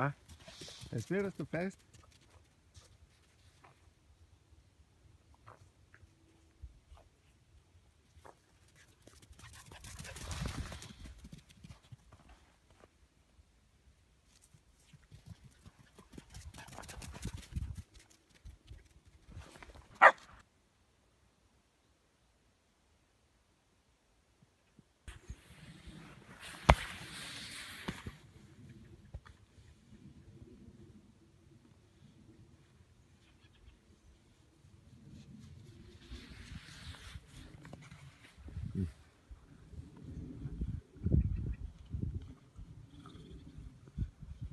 Ah, Is there the best?